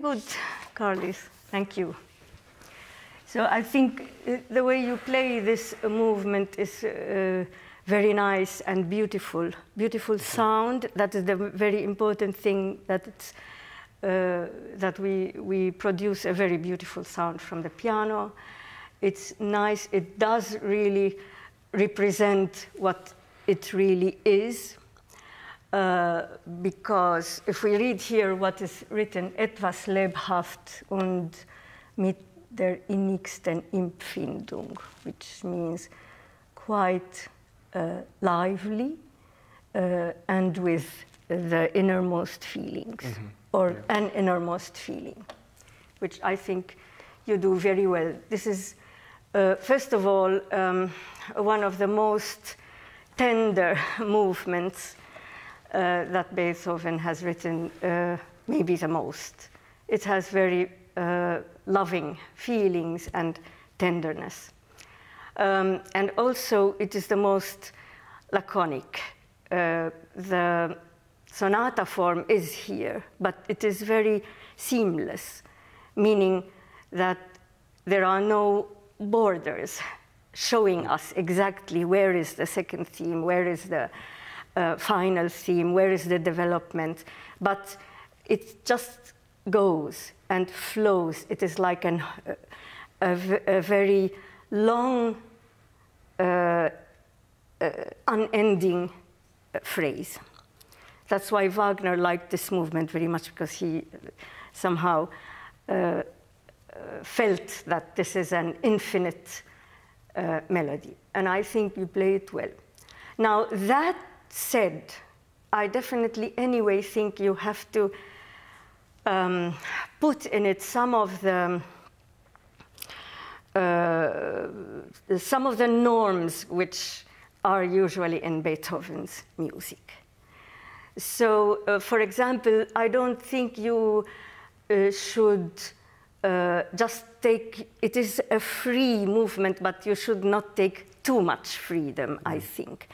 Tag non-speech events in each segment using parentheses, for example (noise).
Very good, Kārlis. Thank you. So I think uh, the way you play this uh, movement is uh, very nice and beautiful. Beautiful sound. That is the very important thing that it's, uh, that we we produce a very beautiful sound from the piano. It's nice. It does really represent what it really is. Uh, because if we read here what is written, etwas lebhaft und mit der innigsten Empfindung, which means quite uh, lively uh, and with the innermost feelings, mm -hmm. or yeah. an innermost feeling, which I think you do very well. This is, uh, first of all, um, one of the most tender (laughs) movements uh, that Beethoven has written, uh, maybe the most. It has very uh, loving feelings and tenderness. Um, and also, it is the most laconic. Uh, the sonata form is here, but it is very seamless, meaning that there are no borders showing us exactly where is the second theme, where is the uh, final theme, where is the development, but it just goes and flows. It is like an, a, a, very long, uh, uh, unending phrase. That's why Wagner liked this movement very much because he somehow uh, uh felt that this is an infinite uh, melody. And I think you play it well. Now, that said, I definitely anyway think you have to um, put in it some of the uh, some of the norms which are usually in Beethoven's music. So, uh, for example, I don't think you uh, should uh, just take, it is a free movement, but you should not take too much freedom, I mm. think.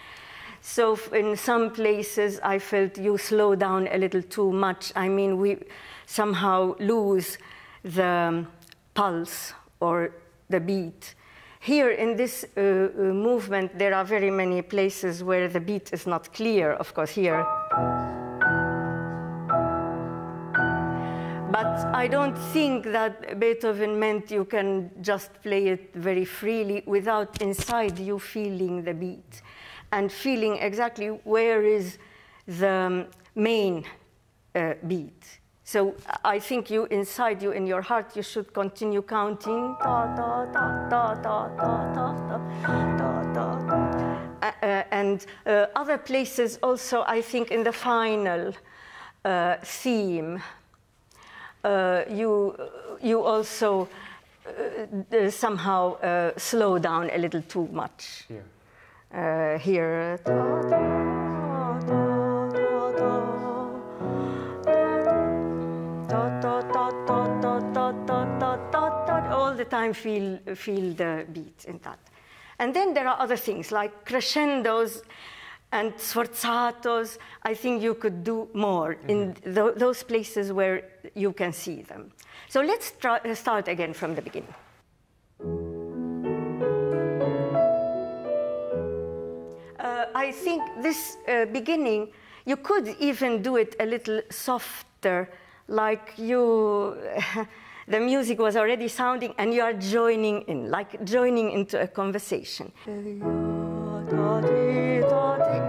So in some places, I felt you slow down a little too much. I mean, we somehow lose the pulse or the beat. Here in this uh, uh, movement, there are very many places where the beat is not clear, of course, here. But I don't think that Beethoven meant you can just play it very freely without inside you feeling the beat and feeling exactly where is the main uh, beat. So I think you, inside you, in your heart, you should continue counting. and uh, other places also, I think, in the final uh, theme, uh, you, you also uh, somehow uh, slow down a little too much. Yeah uh, here. All the time feel, feel the beat in that. And then there are other things like crescendos and sforzatos. I think you could do more mm -hmm. in th those places where you can see them. So let's start again from the beginning. I think this uh, beginning, you could even do it a little softer, like you, (laughs) the music was already sounding and you are joining in, like joining into a conversation.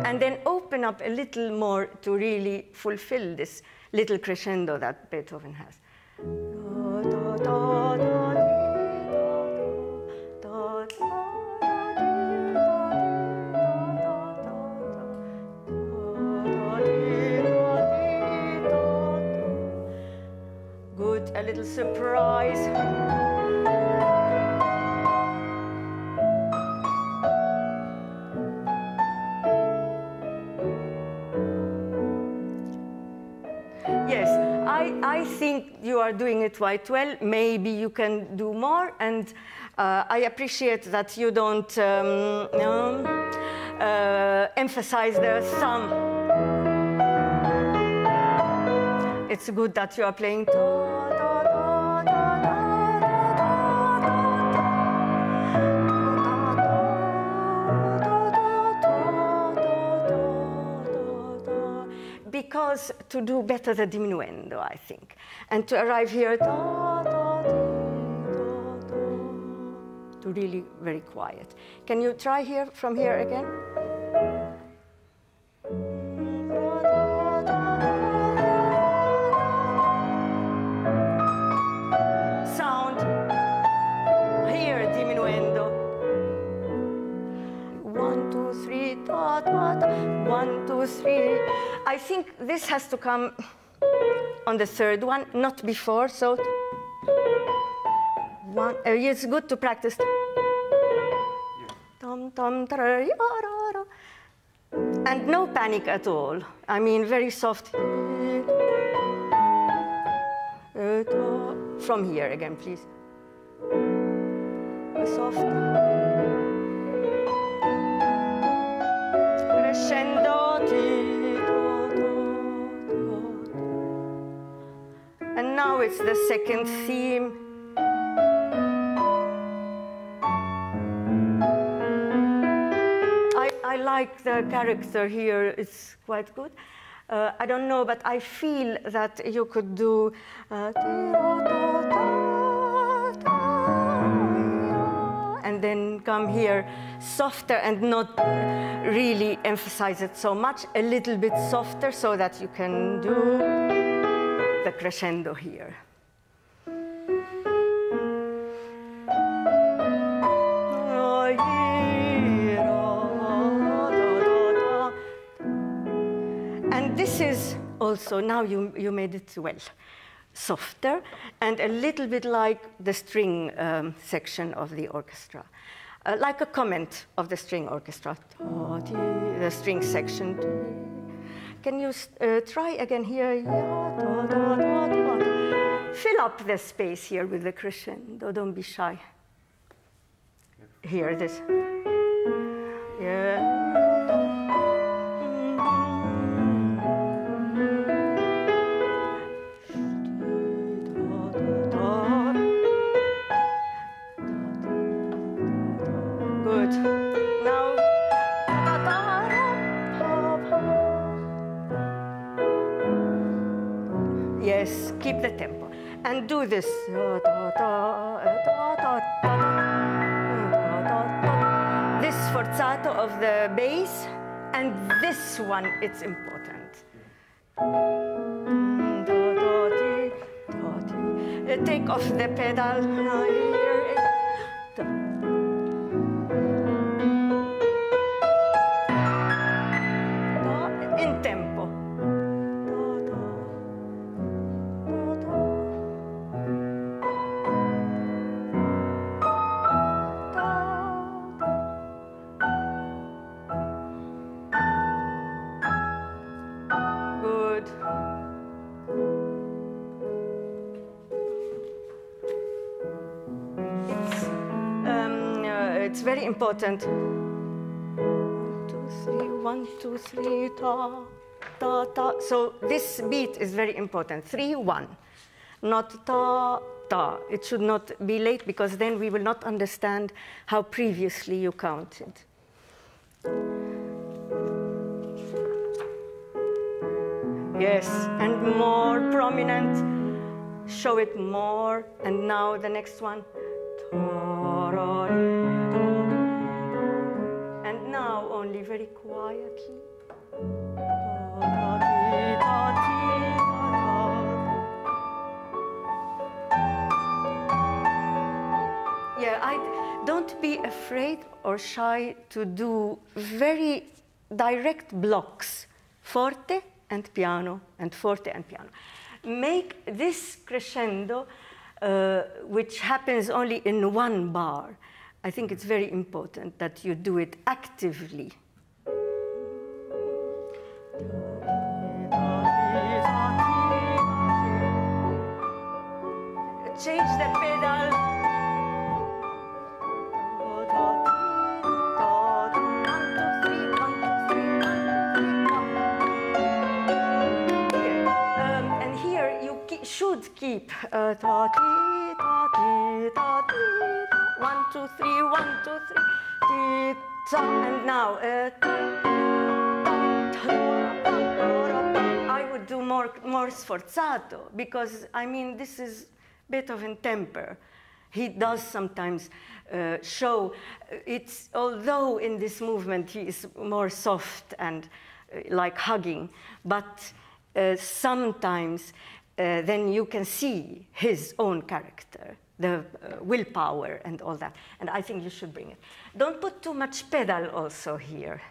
And then open up a little more to really fulfill this little crescendo that Beethoven has. Little surprise. Yes, I, think you are doing it quite well. Maybe you can do more. And uh, I appreciate that you don't um, uh, emphasize the thumb. It's good that you are playing. Because to do better the diminuendo, I think, and to arrive here da, da, da, to really very quiet. Can you try here from here again? Sound here diminuendo. One, two, three. One, two, three. I think this has to come on the third one, not before. So one. Uh, it's good to practice. And no panic at all. I mean, very soft. From here again, please. Soft. Crescendo. Now it's the second theme. I, I like the character here, it's quite good. Uh, I don't know, but I feel that you could do. Uh, and then come here softer and not really emphasize it so much, a little bit softer so that you can do the crescendo here. And this is also, now you, you made it well, softer and a little bit like the string um, section of the orchestra. Uh, like a comment of the string orchestra, the string section. Can you uh, try again here? Fill up the space here with the crescendo, don't be shy. Here, this. Yeah. Keep the tempo. And do this. This sforzato of the bass, and this one, it's important. Take off the pedal very important. One, two, three, one, two, three, ta, ta, ta. So this beat is very important. Three, one. Not ta, ta. It should not be late because then we will not understand how previously you counted. Yes, and more prominent. Show it more. And now the next one. And only very quietly. Yeah, I don't be afraid or shy to do very direct blocks, forte and piano, and forte and piano. Make this crescendo, uh, which happens only in one bar. I think it's very important that you do it actively. Change the pedal. Um, and here you ke- should keep uh, one two three one two three. Ta and now uh, I would do more, more sforzato because, I mean, this is Beethoven temper. He does sometimes uh, show it's, although in this movement he is more soft and uh, like hugging, but sometimes then you can see his own character, the uh, willpower and all that. And I think you should bring it. Don't put too much pedal also here.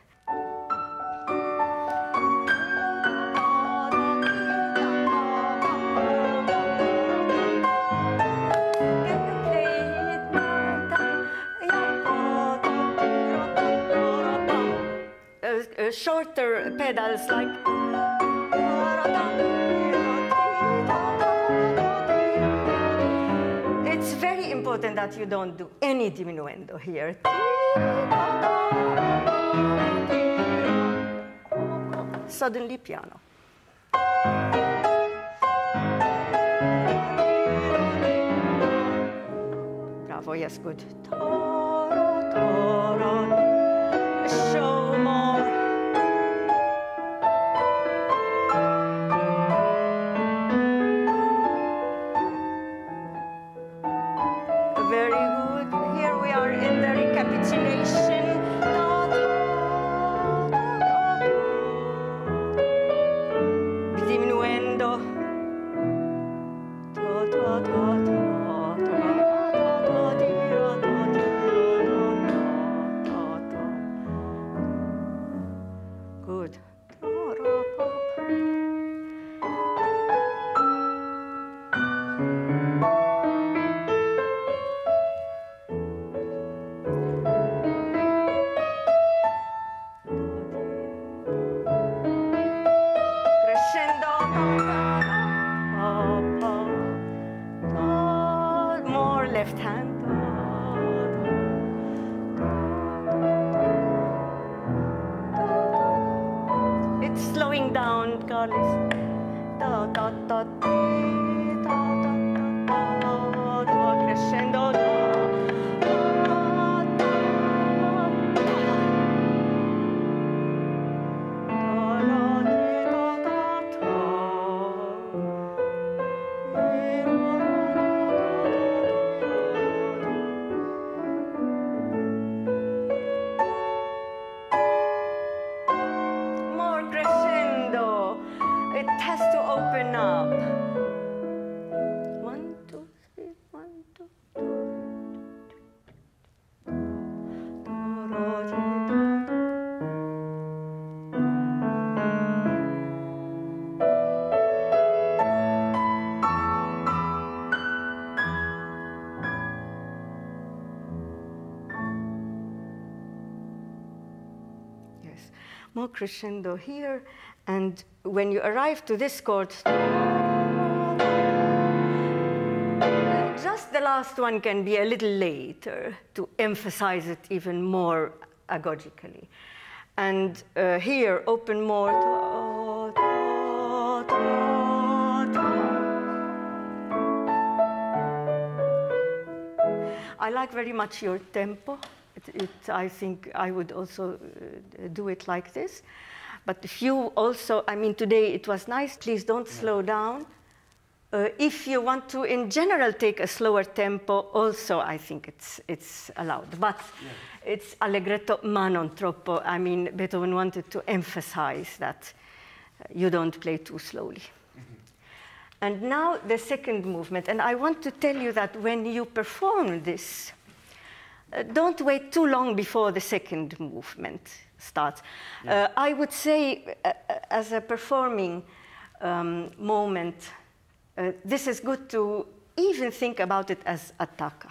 shorter pedals like important that you don't do any diminuendo here. Suddenly piano. Bravo yes good crescendo here, and when you arrive to this chord, just the last one can be a little later to emphasize it even more agogically. And uh, here, open more. I like very much your tempo. It, I think I would also uh, do it like this. But if you also, I mean, today it was nice, please don't slow down. Uh, if you want to, in general, take a slower tempo, also I think it's, it's allowed. But it's allegretto ma non troppo. I mean, Beethoven wanted to emphasize that you don't play too slowly. And now the second movement. And I want to tell you that when you perform this, don't wait too long before the second movement starts. Uh, I would say, uh, uh, as a performing um, moment, uh, this is good to even think about it as attacca.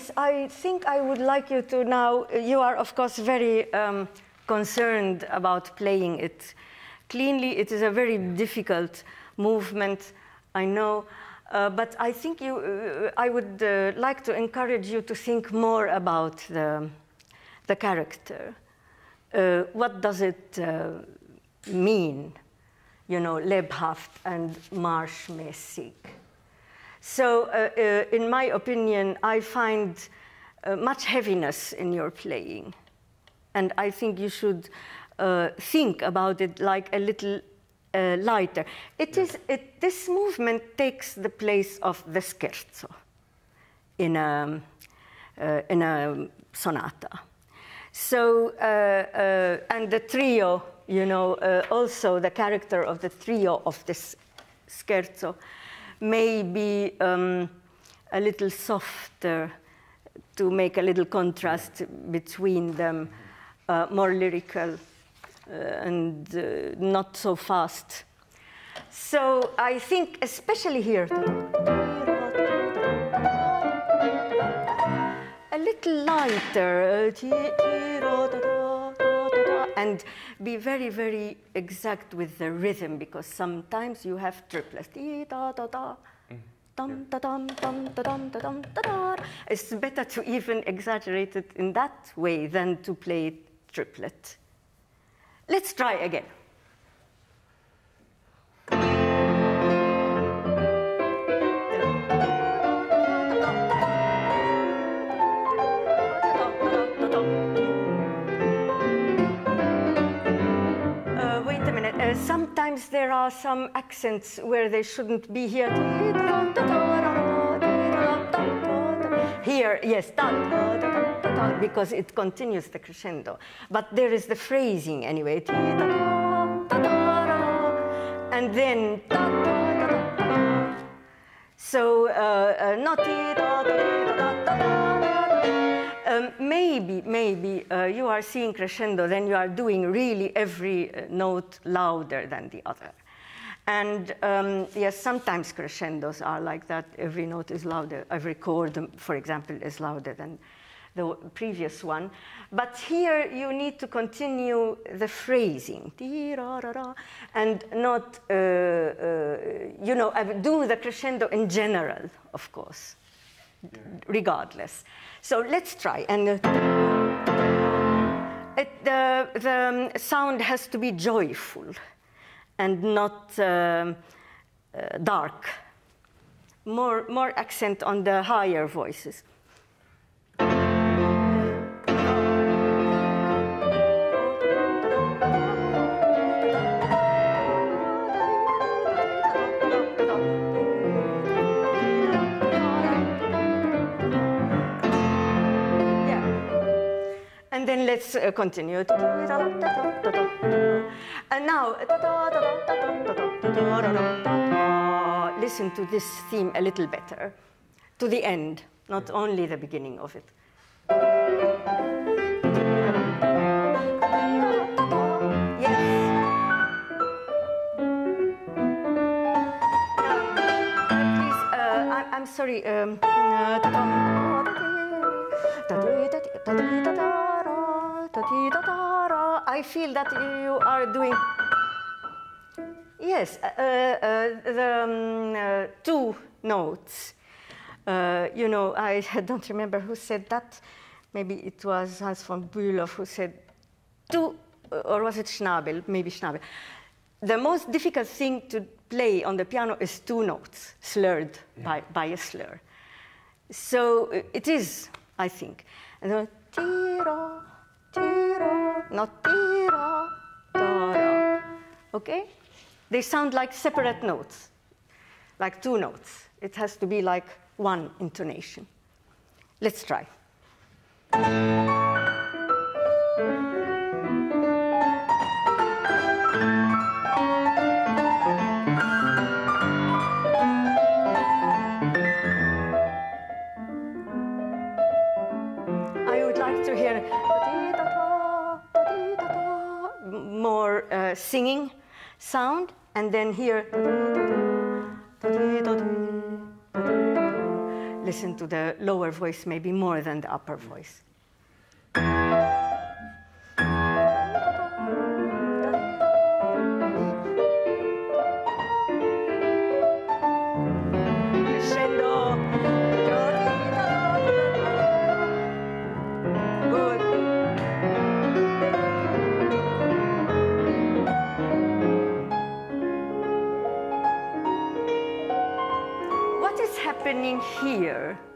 Uh, I think I would like you to now, you are of course very um, concerned about playing it cleanly. It is a very difficult movement, I know, uh, but I think you, uh, I would uh, like to encourage you to think more about the, the character. Uh, what does it uh, mean? You know, lebhaft and marschmäßig. So, uh, uh, in my opinion, I find uh, much heaviness in your playing. And I think you should uh, think about it like a little uh, lighter. It is, it, this movement takes the place of the scherzo in a, uh, in a sonata. So, and the trio, you know, also the character of the trio of this scherzo maybe um, a little softer to make a little contrast between them, uh, more lyrical uh, and uh, not so fast. So I think, especially here, a little lighter and be very, very exact with the rhythm because sometimes you have triplets. It's better to even exaggerate it in that way than to play triplet. Let's try again. Sometimes there are some accents where they shouldn't be here. Here, yes, because it continues the crescendo. But there is the phrasing anyway. And then, so uh, uh, not um, maybe, maybe uh, you are seeing crescendo, then you are doing really every uh, note louder than the other. And um, yes, sometimes crescendos are like that. Every note is louder. Every chord, um, for example, is louder than the previous one. But here you need to continue the phrasing, and not, uh, uh, you know, do the crescendo in general, of course. Regardless. So let's try. And uh, it, the, the sound has to be joyful and not uh, uh, dark. More, more accent on the higher voices. Then let's uh, continue. And now, listen to this theme a little better, to the end, not only the beginning of it. Uh, I, am sorry. Um, I feel that you are doing. Yes, uh, uh, the um, uh, two notes. Uh, you know, I (laughs) don't remember who said that. Maybe it was Hans von Bülow who said two, or was it Schnabel? Maybe Schnabel. The most difficult thing to play on the piano is two notes, slurred yeah. by, by a slur. So uh, it is, I think. And then, tiro, not tiro, toro. Okay? They sound like separate notes, like two notes. It has to be like one intonation. Let's try. Singing sound, and then here. listen to the lower voice maybe more than the upper voice.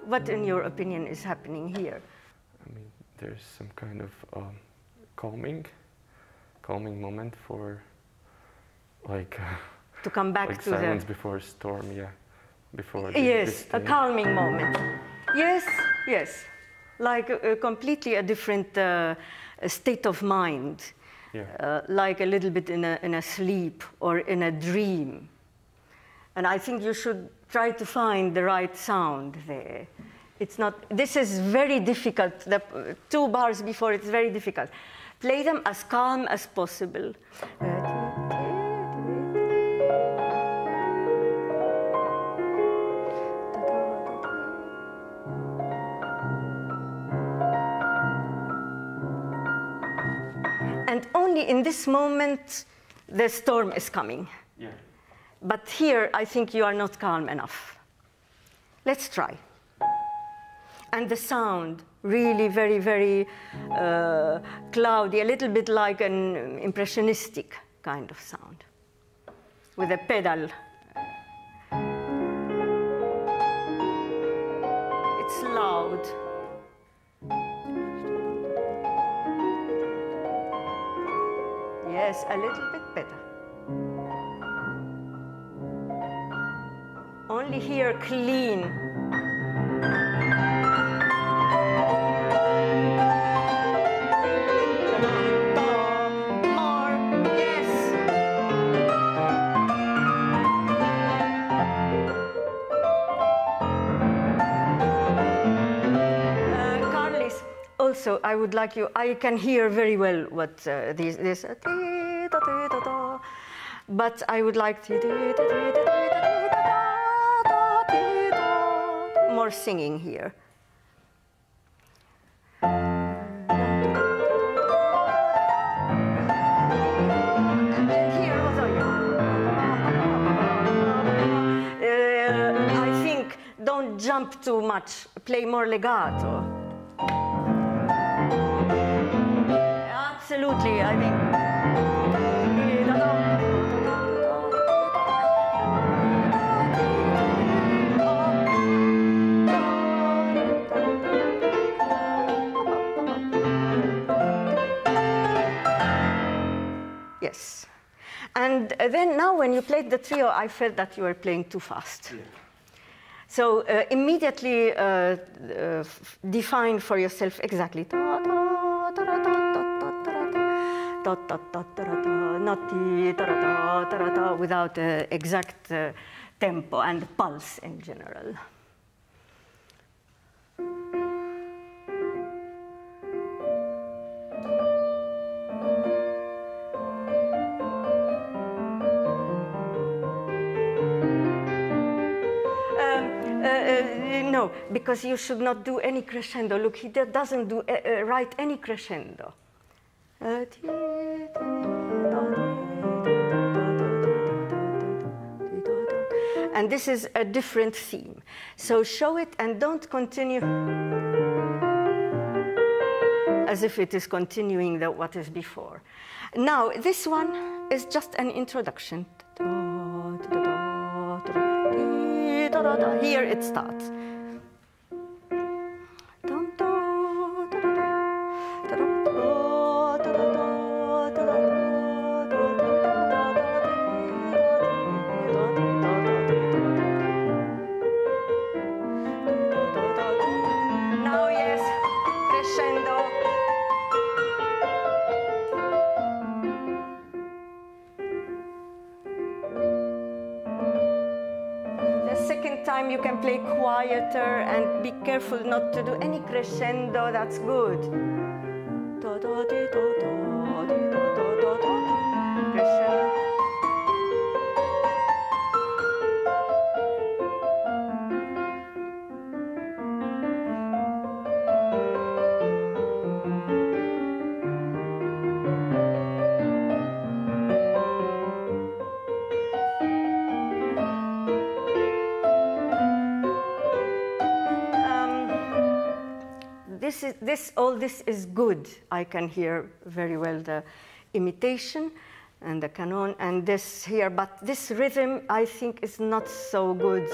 What, in your opinion, is happening here? I mean, there's some kind of um, calming, calming moment for like uh, To come back like to silence the before storm, yeah, before. the- yes, a calming moment. Yes, yes, like a, a completely a different uh, state of mind, Yeah. uh, like a little bit in a in a sleep or in a dream. And I think you should try to find the right sound there. It's not. This is very difficult. The two bars before it's very difficult. Play them as calm as possible. And only in this moment, the storm is coming. Yeah. But here, I think you are not calm enough. Let's try. And the sound, really very, very uh, cloudy, a little bit like an impressionistic kind of sound, with a pedal. It's loud. Yes, a little bit better. Only here clean. Uh, also, I would like you, I can hear very well what uh, this, this uh, da. but I would like to more singing here. Uh, I think don't jump too much, play more legato. Absolutely, I think. And uh, then now when you played the trio, I felt that you were playing too fast. So uh, immediately uh, uh, define for yourself exactly. Without uh, exact uh, tempo and pulse in general. Because you should not do any crescendo. Look, he doesn't do uh, uh, write any crescendo. And this is a different theme. So show it and don't continue as if it is continuing the, what is before. Now, this one is just an introduction. Here it starts. Quieter and be careful not to do any crescendo, that's good. This is good. I can hear very well the imitation and the canon and this here, but this rhythm I think is not so good.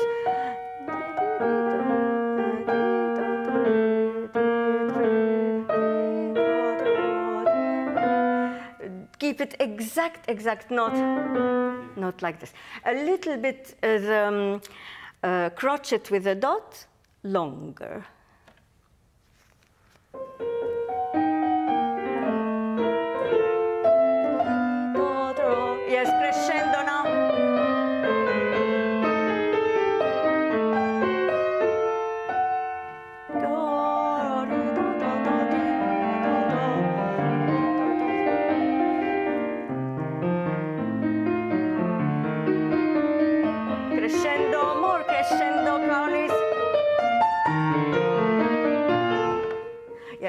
Keep it exact, exact note, not like this. A little bit uh, the um, uh, crotchet with a dot longer.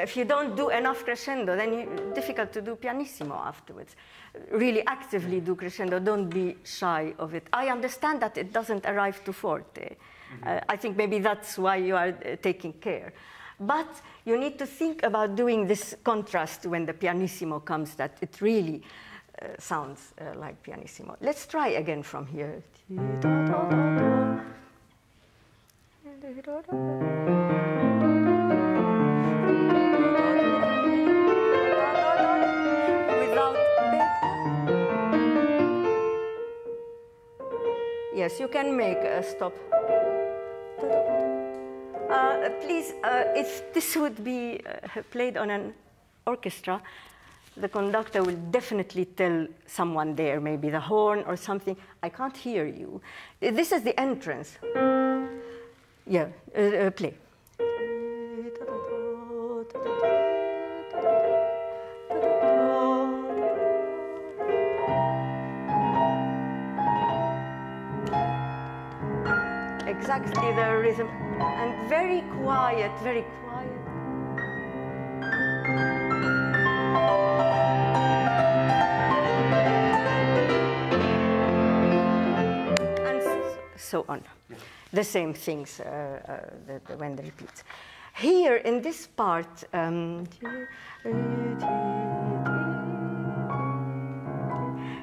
Yeah, if you don't do enough crescendo, then it's difficult to do pianissimo afterwards. Really actively do crescendo. Don't be shy of it. I understand that it doesn't arrive to forte. Uh, I think maybe that's why you are uh, taking care. But you need to think about doing this contrast when the pianissimo comes, that it really uh, sounds uh, like pianissimo. Let's try again from here. Yes, you can make a stop. Uh, please, uh, if this would be uh, played on an orchestra, the conductor will definitely tell someone there, maybe the horn or something, I can't hear you. This is the entrance. Yeah, uh, uh, play. Exactly the rhythm. And very quiet, very quiet. and so on. The same things uh, uh, the, the, when they repeat. Here in this part, um,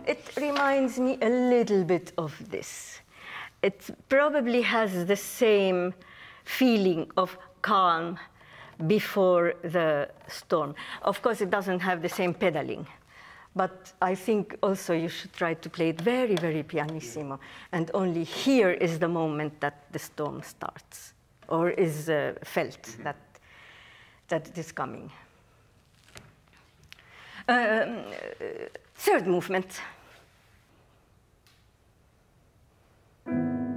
it reminds me a little bit of this. It probably has the same feeling of calm before the storm. Of course, it doesn't have the same pedaling. But I think also you should try to play it very, very pianissimo. And only here is the moment that the storm starts or is uh, felt that, that it is coming. Um, uh, third movement. thank you.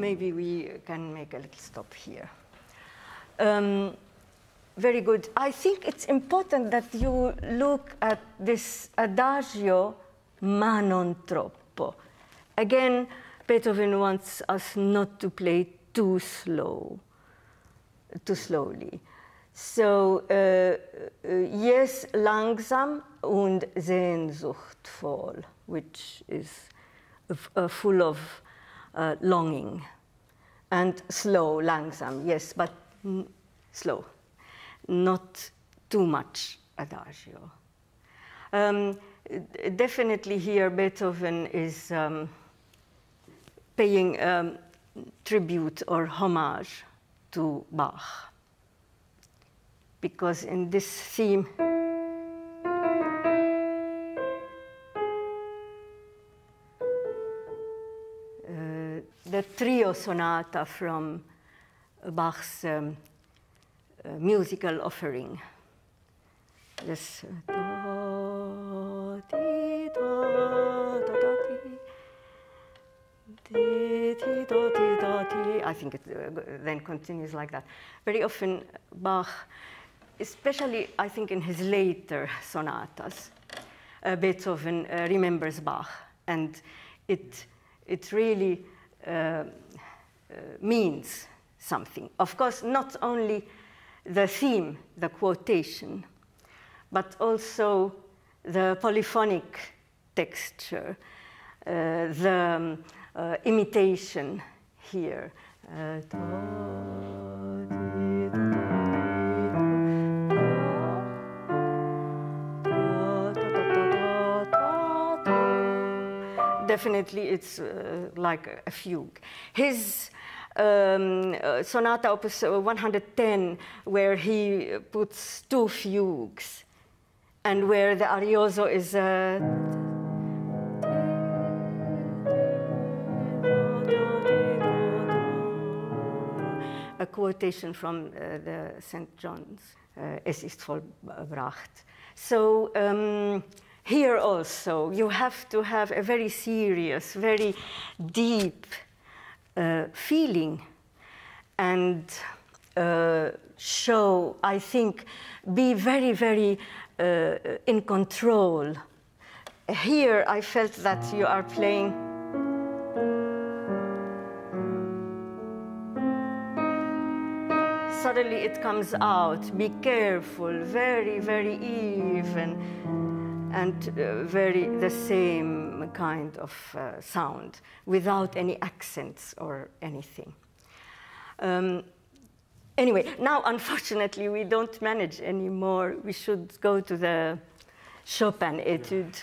Maybe we can make a little stop here. Um, very good. I think it's important that you look at this adagio ma non troppo. Again, Beethoven wants us not to play too slow, too slowly. So, uh, uh, yes, langsam und sehnsuchtvoll, which is uh, full of uh, longing. And slow, langsam, yes, but slow, not too much adagio. Um, definitely here Beethoven is um, paying um, tribute or homage to Bach. Because in this theme, the trio sonata from Bach's um, uh, musical offering. This, uh. I think it uh, then continues like that. Very often, Bach, especially I think in his later sonatas, uh, Beethoven uh, remembers Bach, and it, it really means something. Of course, not only the theme, the quotation, but also the polyphonic texture, uh, the um, uh, imitation here. Uh, Definitely, it's uh, like a fugue. His um, uh, Sonata Opus 110, where he puts two fugues, and where the arioso is. Uh, a quotation from uh, the St. John's, uh, Es ist vollbracht. So um, here also, you have to have a very serious, very deep uh, feeling and uh, show, I think, be very, very uh, in control. Here, I felt that you are playing. Suddenly it comes out. Be careful, very, very even, and uh, very the same kind of uh, sound without any accents or anything. Um, anyway, now (laughs) unfortunately we don't manage anymore. We should go to the Chopin etude.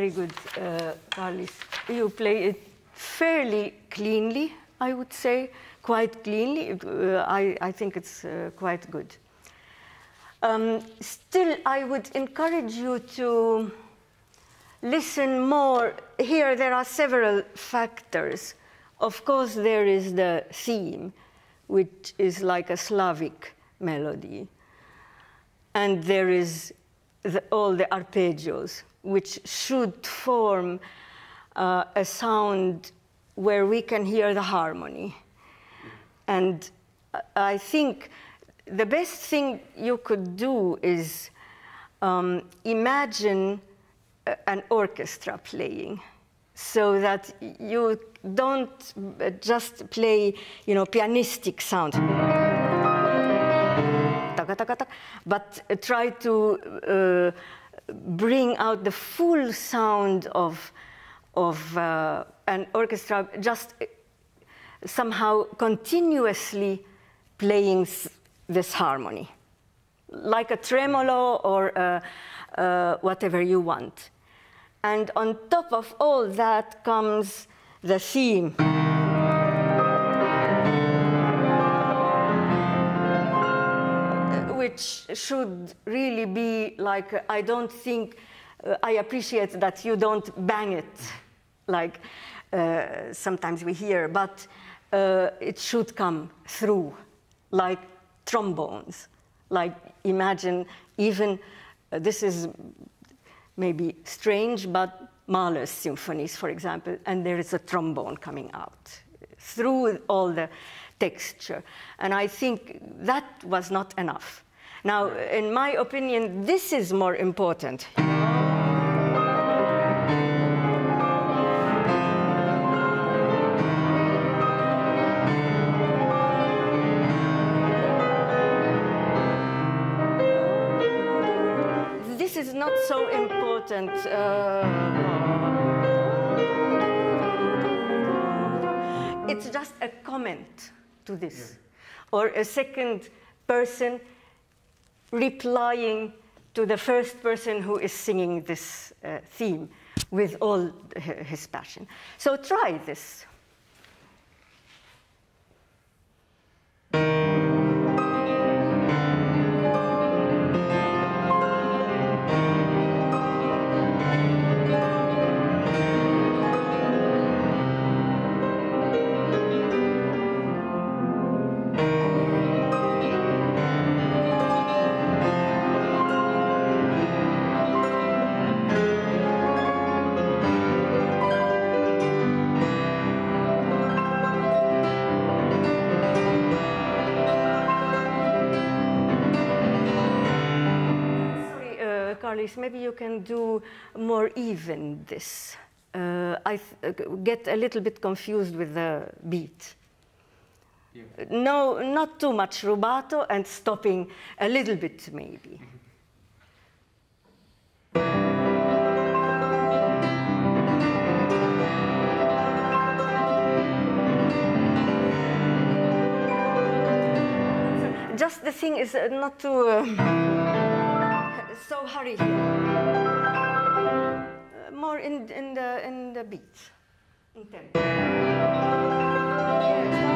Very good, uh, Kārlis. You play it fairly cleanly, I would say, quite cleanly. Uh, I, I think it's uh, quite good. Um, still, I would encourage you to listen more. Here, there are several factors. Of course, there is the theme, which is like a Slavic melody. And there is the, all the arpeggios, which should form uh, a sound where we can hear the harmony. And I think the best thing you could do is um, imagine an orchestra playing so that you don't just play, you know, pianistic sound, but try to uh, bring out the full sound of, of uh, an orchestra just somehow continuously playing this harmony, like a tremolo or uh, uh, whatever you want. And on top of all that comes the theme. Which should really be like, I don't think, uh, I appreciate that you don't bang it like uh, sometimes we hear, but uh, it should come through like trombones. Like imagine even, uh, this is maybe strange, but Mahler's symphonies, for example, and there is a trombone coming out through all the texture. And I think that was not enough. Now, in my opinion, this is more important. This is not so important. Uh, it's just a comment to this, yeah. or a second person replying to the first person who is singing this uh, theme with all his passion. So try this. Maybe you can do more even this. Uh, I uh, get a little bit confused with the beat. Yeah. No, not too much rubato and stopping a little bit maybe. Mm -hmm. Just the thing is uh, not to. Uh, so hurry here. Uh, more in, in, the, in the beat, in tempo. that,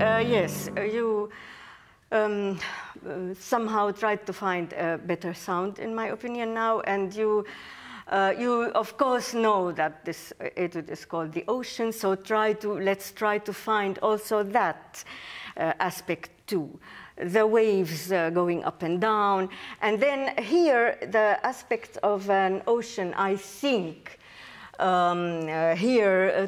uh, yes, uh, you um, uh, somehow tried to find a better sound, in my opinion, now, and you, uh, you of course know that this etude is called the ocean, so try to, let's try to find also that uh, aspect too. The waves uh, going up and down. And then here, the aspect of an ocean, I think, um, here,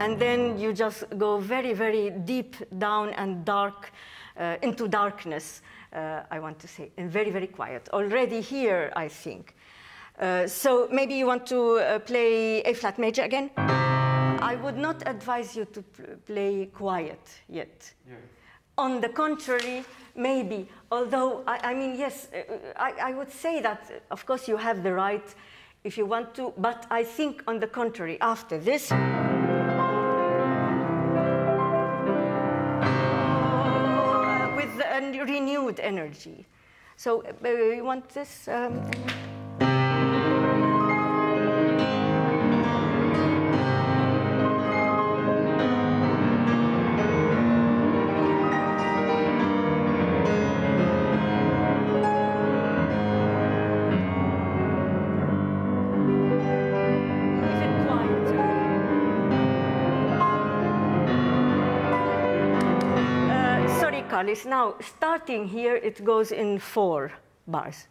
and then you just go very, very deep down and dark uh, into darkness uh, I want to say, and very, very quiet. Already here, I think. Uh, so maybe you want to uh, play A flat major again? I would not advise you to play quiet yet. Yeah. On the contrary, maybe, although, I, I mean, yes, uh, I, I, would say that, of course, you have the right if you want to, but I think, on the contrary, after this, renewed energy. So, uh, you want this? Um, Now, starting here, it goes in four bars.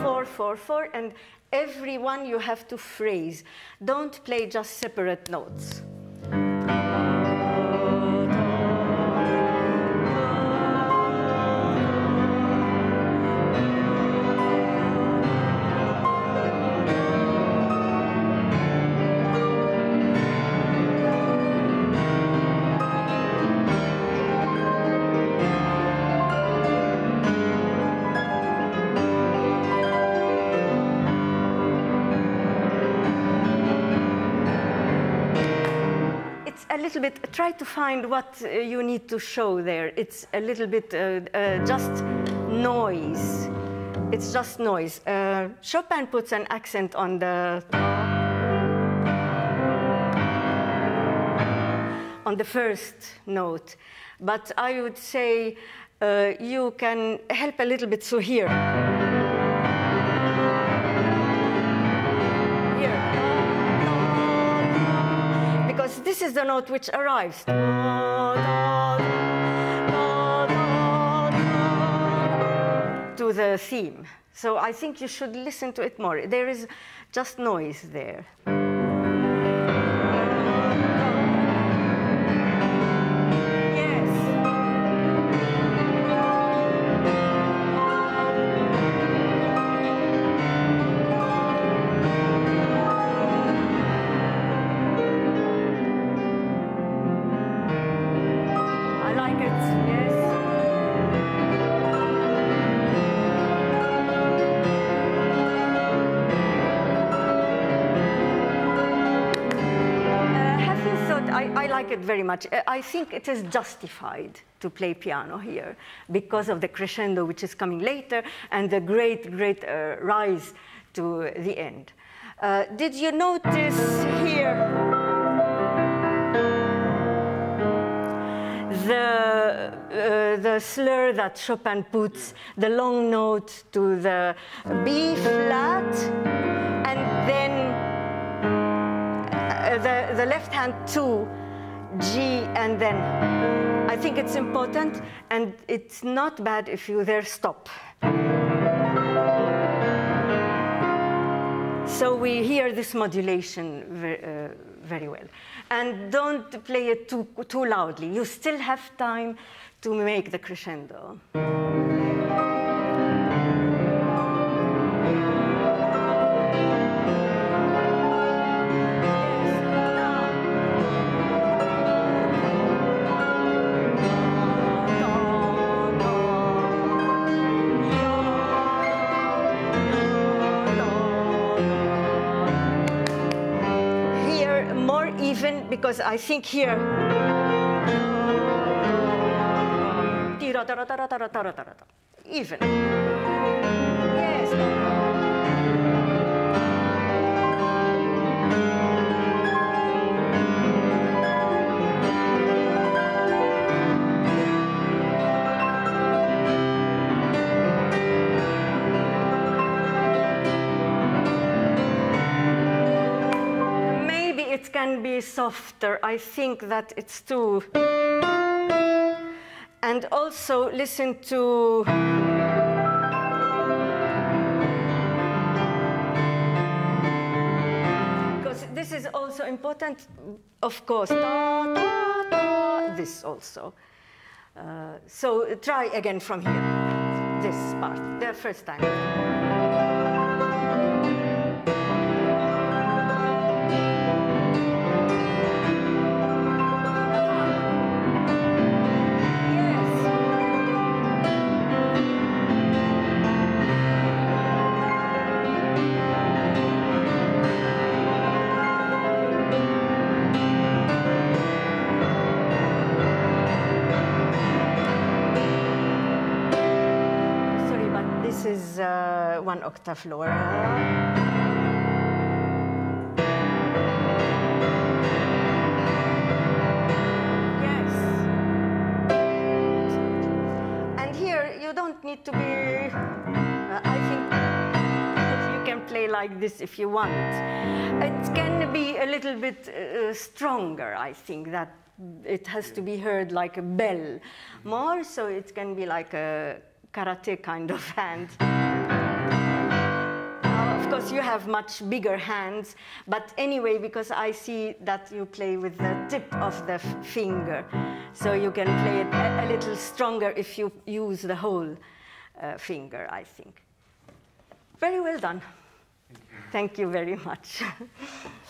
Four, four, four, and every one you have to phrase. Don't play just separate notes. Bit, try to find what uh, you need to show there. It's a little bit uh, uh, just noise. It's just noise. Chopin puts an accent on the on the first note, but I would say uh, you can help a little bit. So here. This is the note which arrives. To the theme. So I think you should listen to it more. There is just noise there. Very much. Uh, I think it is justified to play piano here because of the crescendo which is coming later and the great, great uh, rise to the end. Uh, did you notice here the, uh, the slur that Chopin puts, the long note to the B flat, and then uh, the, the left hand too G, and then I think it's important, and it's not bad if you there stop. So we hear this modulation very, uh, very well. And don't play it too, too loudly. You still have time to make the crescendo. Because I think here. Even. Yes. Can be softer. I think that it's too. and also listen to because this is also important, of course. Da, da, da, this also. Uh, so try again from here, this part, the first time. Need to be. uh, I think you can play like this if you want. It can be a little bit uh, stronger, I think, that it has to be heard like a bell more, so it can be like a karate kind of (laughs) hand. Of course, you have much bigger hands, but anyway, because I see that you play with the tip of the finger, so you can play it a, a little stronger if you use the whole uh, finger, I think. Very well done. Thank you very much. (laughs)